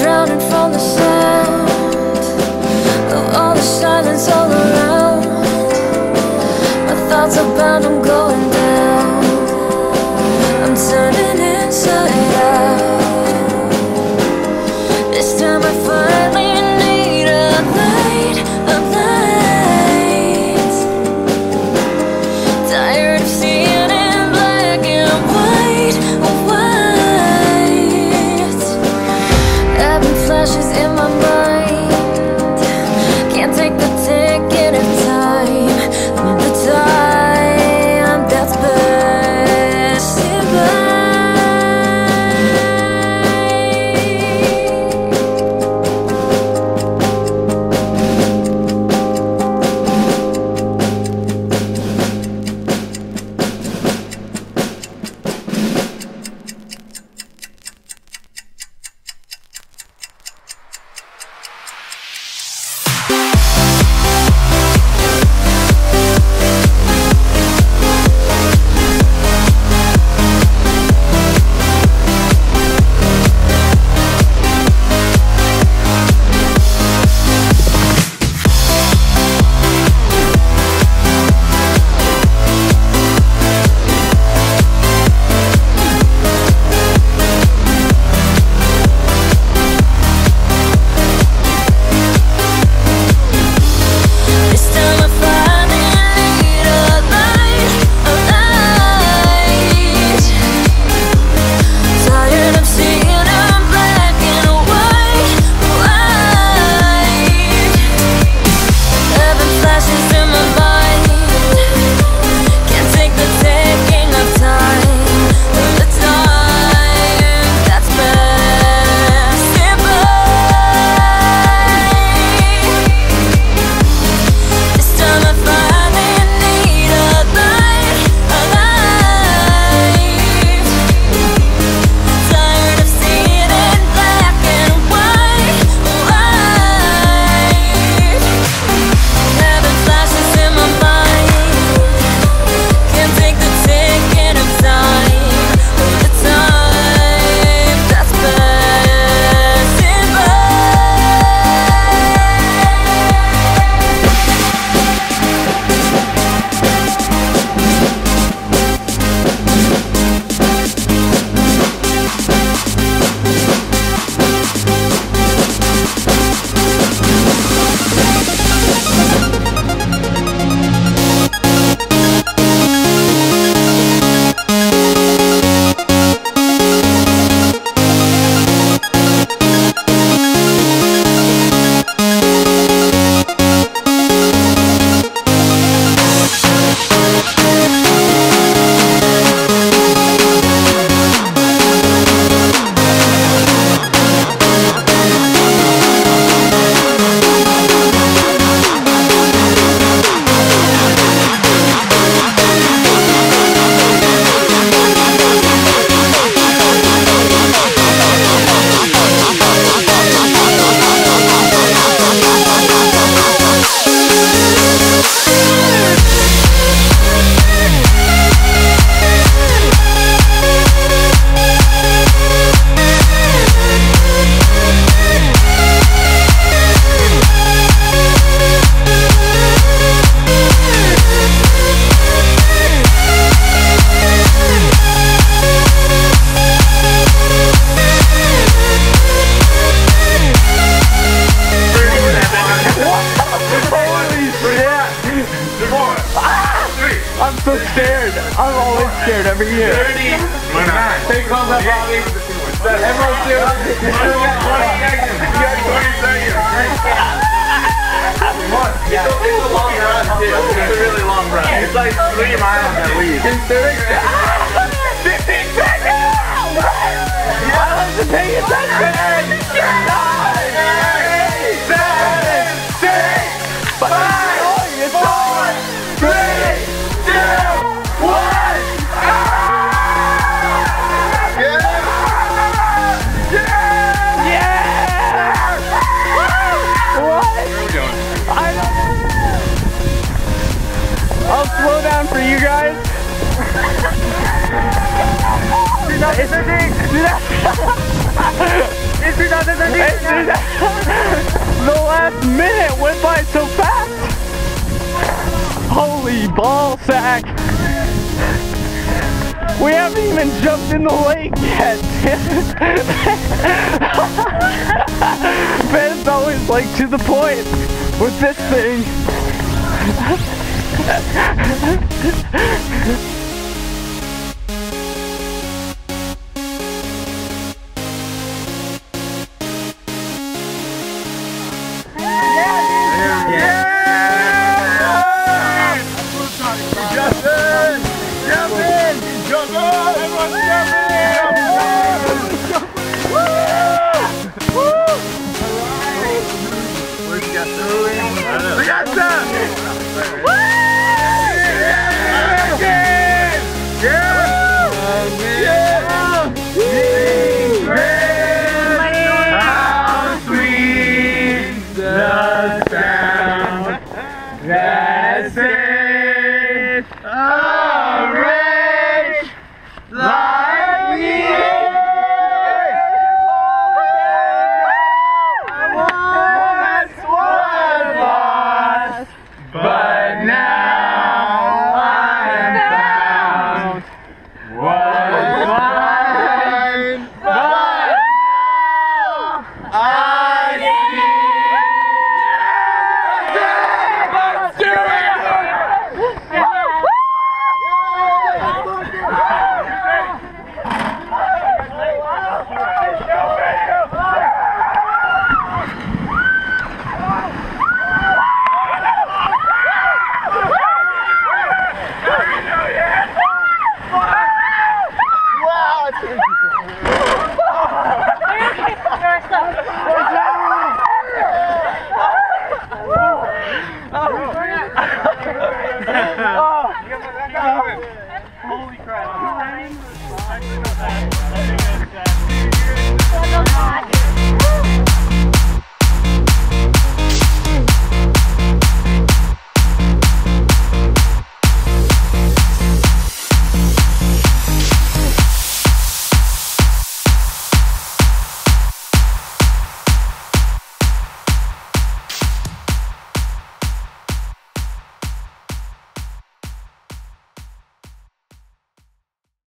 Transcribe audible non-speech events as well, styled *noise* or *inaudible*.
drowning from the sound Of all the silence all around My thoughts are bound I'm so scared. I'm always scared every year. 30. Why not? Take calls up, Bobby. Everyone's doing it. 20 seconds. You got 20 seconds. It's a, it's a long run, too. It's a really long run. It's like three miles at least. Considering 15 seconds! I wasn't paying attention. It's *laughs* 2013. the last minute went by so fast. Holy ball sack. We haven't even jumped in the lake yet. *laughs* Ben's always like to the point with this thing. *laughs* يا Yeah.